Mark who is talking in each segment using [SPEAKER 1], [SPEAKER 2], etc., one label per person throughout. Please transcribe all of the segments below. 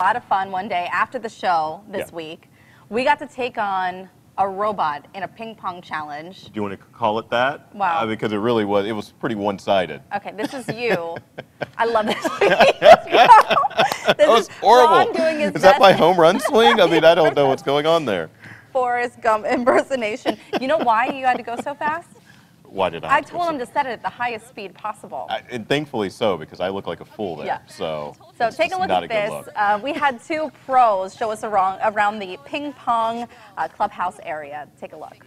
[SPEAKER 1] A lot of fun one day after the show this
[SPEAKER 2] Yeah.
[SPEAKER 1] week. We got to take on a robot in a ping pong challenge.
[SPEAKER 2] Do you want to call it that?
[SPEAKER 1] Wow.
[SPEAKER 2] Uh, because it really was. It was pretty one-sided.
[SPEAKER 1] Okay, this is you. I love this. this
[SPEAKER 2] That was
[SPEAKER 1] is
[SPEAKER 2] horrible.
[SPEAKER 1] Ron doing his
[SPEAKER 2] Is that my home run swing? I mean, I don't know what's going on there.
[SPEAKER 1] Forrest Gump impersonation. You know why you had to go so fast?
[SPEAKER 2] Why did I?
[SPEAKER 1] I told him to set it at the highest speed possible.
[SPEAKER 2] I, and thankfully so, because I look like a fool there.
[SPEAKER 1] Yeah.
[SPEAKER 2] So.
[SPEAKER 1] So take a look at
[SPEAKER 2] a
[SPEAKER 1] this.
[SPEAKER 2] look.
[SPEAKER 1] Uh, we had two pros show us around, around the ping pong uh, clubhouse area. Take a look.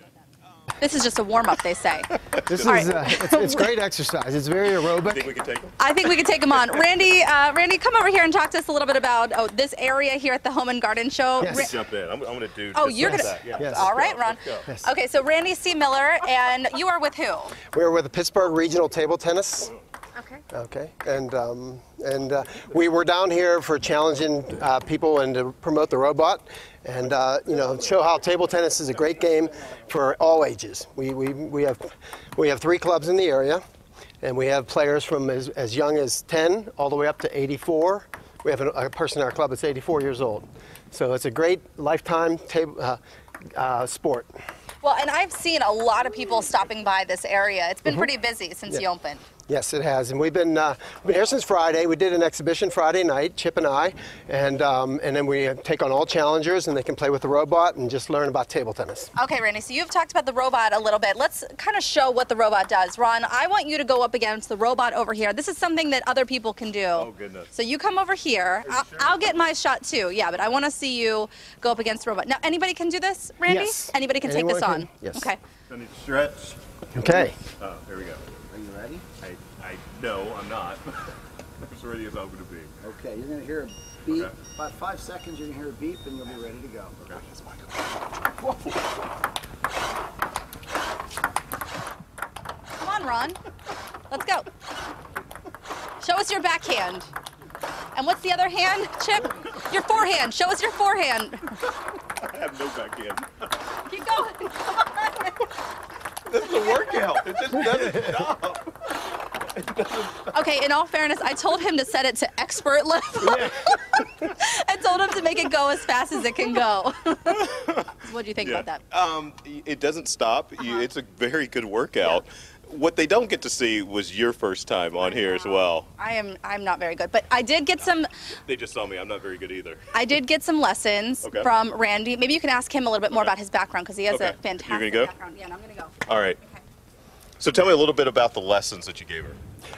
[SPEAKER 1] This is just a warm up, they say.
[SPEAKER 3] This
[SPEAKER 1] All
[SPEAKER 3] is
[SPEAKER 1] right.
[SPEAKER 3] uh, it's, it's great exercise. It's very aerobic.
[SPEAKER 2] I Think we can take them?
[SPEAKER 1] I think we could take them on. Randy, uh, Randy, come over here and talk to us a little bit about oh, this area here at the Home and Garden Show.
[SPEAKER 3] Yes.
[SPEAKER 1] Ra-
[SPEAKER 2] Jump in. I'm, I'm going to do.
[SPEAKER 1] Oh,
[SPEAKER 2] just
[SPEAKER 1] you're gonna.
[SPEAKER 2] Yeah.
[SPEAKER 3] Yes.
[SPEAKER 1] All right, Ron.
[SPEAKER 2] Let's go.
[SPEAKER 3] Yes.
[SPEAKER 1] Okay, so Randy C. Miller, and you are with who?
[SPEAKER 3] We're with the Pittsburgh Regional Table Tennis.
[SPEAKER 1] Okay.
[SPEAKER 3] Okay, and um, and uh, we were down here for challenging uh, people and to promote the robot, and uh, you know show how table tennis is a great game for all ages. We, we, we have we have three clubs in the area, and we have players from as, as young as 10 all the way up to 84. We have a, a person in our club that's 84 years old, so it's a great lifetime table uh, uh, sport.
[SPEAKER 1] Well, and I've seen a lot of people stopping by this area. It's been
[SPEAKER 3] Mm-hmm.
[SPEAKER 1] pretty busy since you opened.
[SPEAKER 3] Yes, it has, and we've been, uh, been here since Friday. We did an exhibition Friday night, Chip and I, and um, and then we take on all challengers, and they can play with the robot and just learn about table tennis.
[SPEAKER 1] Okay, Randy, so you've talked about the robot a little bit. Let's kind of show what the robot does. Ron, I want you to go up against the robot over here. This is something that other people can do.
[SPEAKER 2] Oh, goodness.
[SPEAKER 1] So you come over here. I'll, I'll get my shot too. Yeah, but I want to see you go up against the robot. Now, anybody can do this, Randy?
[SPEAKER 3] Yes.
[SPEAKER 1] Anybody can
[SPEAKER 3] Anyone
[SPEAKER 1] take this
[SPEAKER 3] can.
[SPEAKER 1] on?
[SPEAKER 3] Yes.
[SPEAKER 1] Okay.
[SPEAKER 2] I need to stretch.
[SPEAKER 3] Okay.
[SPEAKER 2] Oh, here we go.
[SPEAKER 4] Are you ready?
[SPEAKER 2] I, I no, I'm not. as ready as I'm going to be.
[SPEAKER 4] Okay, you're gonna hear a beep.
[SPEAKER 2] Okay.
[SPEAKER 4] About five seconds, you're gonna hear a beep, and you'll be ready to go.
[SPEAKER 1] Come on, Ron. Let's go. Show us your backhand. And what's the other hand, Chip? Your forehand. Show us your forehand.
[SPEAKER 2] I have no backhand.
[SPEAKER 1] Keep going.
[SPEAKER 2] this is a workout. It just doesn't stop.
[SPEAKER 1] Okay, in all fairness, I told him to set it to expert level. I told him to make it go as fast as it can go. what do you think about that?
[SPEAKER 2] Um, it doesn't stop.
[SPEAKER 1] Uh-huh.
[SPEAKER 2] It's a very good workout. What they don't get to see was your first time on here as well.
[SPEAKER 1] I am I'm not very good, but I did get some
[SPEAKER 2] They just saw me. I'm not very good either.
[SPEAKER 1] I did get some lessons
[SPEAKER 2] Okay.
[SPEAKER 1] from Randy. Maybe you can ask him a little bit more
[SPEAKER 2] Okay.
[SPEAKER 1] about his background because he has
[SPEAKER 2] Okay.
[SPEAKER 1] a fantastic
[SPEAKER 2] You're gonna go?
[SPEAKER 1] background. Yeah, I'm gonna go.
[SPEAKER 2] All right. So tell me a little bit about the lessons that you gave her.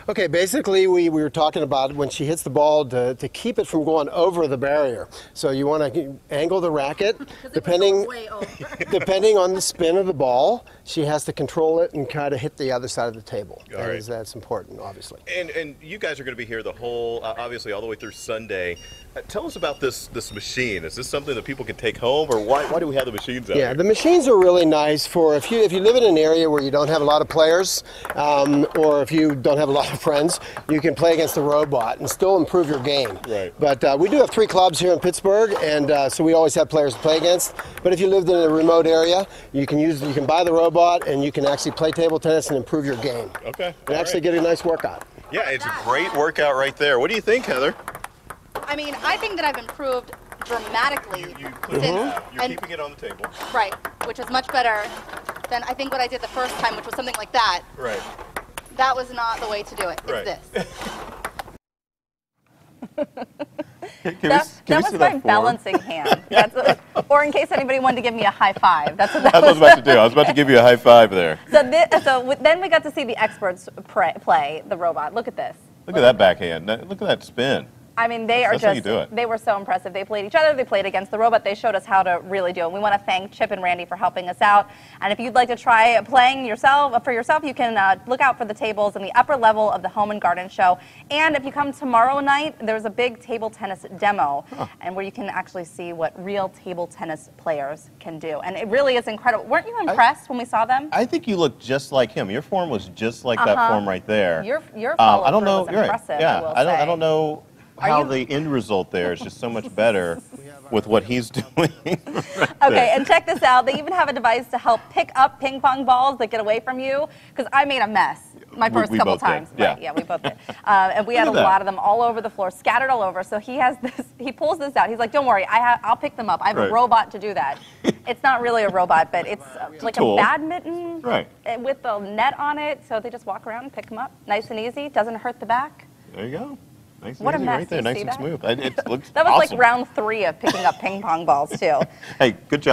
[SPEAKER 3] Okay, basically we, we were talking about when she hits the ball to, to keep it from going over the barrier. So you want to angle the racket depending depending on the spin of the ball. She has to control it and kind of hit the other side of the table.
[SPEAKER 2] All
[SPEAKER 3] That
[SPEAKER 2] right.
[SPEAKER 3] is- that's important, obviously.
[SPEAKER 2] And and you guys are going to be here the whole, uh, obviously, all the way through Sunday. Uh, tell us about this this machine. Is this something that people can take home, or why why do we have the machines out
[SPEAKER 3] Yeah,
[SPEAKER 2] here?
[SPEAKER 3] the machines are really nice for if you if you live in an area where you don't have a lot of players, um, or if you don't have a lot of friends, you can play against the robot and still improve your game.
[SPEAKER 2] Right.
[SPEAKER 3] But uh, we do have three clubs here in Pittsburgh, and uh, so we always have players to play against. But if you lived in a remote area, you can use you can buy the robot and you can actually play table tennis and improve your game.
[SPEAKER 2] Okay.
[SPEAKER 3] And
[SPEAKER 2] all
[SPEAKER 3] actually
[SPEAKER 2] right.
[SPEAKER 3] get a nice workout.
[SPEAKER 2] Yeah, it's a great workout right there. What do you think, Heather?
[SPEAKER 1] I mean, I think that I've improved dramatically
[SPEAKER 2] You, you
[SPEAKER 1] since
[SPEAKER 2] you're
[SPEAKER 1] and-
[SPEAKER 2] keeping it on the table.
[SPEAKER 1] right, which is much better than I think what I did the first time, which was something like that.
[SPEAKER 2] Right.
[SPEAKER 1] That was not the way to do it. It's
[SPEAKER 2] Right.
[SPEAKER 1] this.
[SPEAKER 2] Can, can
[SPEAKER 1] That,
[SPEAKER 2] we, can
[SPEAKER 1] that
[SPEAKER 2] we
[SPEAKER 1] was my
[SPEAKER 2] that
[SPEAKER 1] balancing hand. That's a, or in case anybody wanted to give me a high five. That's what that
[SPEAKER 2] That's what I was
[SPEAKER 1] was.
[SPEAKER 2] about to do. I was about to give you a high five there.
[SPEAKER 1] So, thi- so w- then we got to see the experts pray, play the robot. Look at this.
[SPEAKER 2] Look at that backhand. Look at that spin.
[SPEAKER 1] I mean, they are
[SPEAKER 2] That's how you
[SPEAKER 1] just, they were so impressive. They played each other, they played against the robot, they showed us how to really do it. We want to thank Chip and Randy for helping us out. And if you'd like to try playing yourself for yourself, you can uh, look out for the tables in the upper level of the Home and Garden Show. And if you come tomorrow night, there's a big table tennis demo, and where you can actually see what real table tennis players can do. And it really is incredible. Weren't you impressed when we saw them?
[SPEAKER 2] I think you looked just like him. Your form was just like that
[SPEAKER 1] Uh-huh.
[SPEAKER 2] form right there.
[SPEAKER 1] Your your
[SPEAKER 2] Um, I don't know.
[SPEAKER 1] was
[SPEAKER 2] right. Yeah,
[SPEAKER 1] I,
[SPEAKER 2] I don't. I don't know how the end result there is just so much better with what he's doing.
[SPEAKER 1] Okay, and check this out. They even have a device to help pick up ping pong balls that get away from you. Because I made a mess My first
[SPEAKER 2] we
[SPEAKER 1] couple
[SPEAKER 2] both did,
[SPEAKER 1] times.
[SPEAKER 2] yeah.
[SPEAKER 1] Right, yeah, we both did. Uh, and we had a
[SPEAKER 2] that.
[SPEAKER 1] lot of them all over the floor, scattered all over. So he has this, he pulls this out. He's like, don't worry, I ha- I'll pick them up. I have
[SPEAKER 2] Right.
[SPEAKER 1] a robot to do that. it's not really a robot, but it's uh, like a,
[SPEAKER 2] tool.
[SPEAKER 1] badminton
[SPEAKER 2] Right.
[SPEAKER 1] uh, with a net on it. So they just walk around and pick them up. Nice and easy. Doesn't hurt the back.
[SPEAKER 2] There you go. Nice
[SPEAKER 1] What a mess.
[SPEAKER 2] right there, nice and
[SPEAKER 1] that?
[SPEAKER 2] smooth. It, it looks
[SPEAKER 1] That was
[SPEAKER 2] awesome.
[SPEAKER 1] like round three of picking up ping pong balls, too.
[SPEAKER 2] Hey, good job.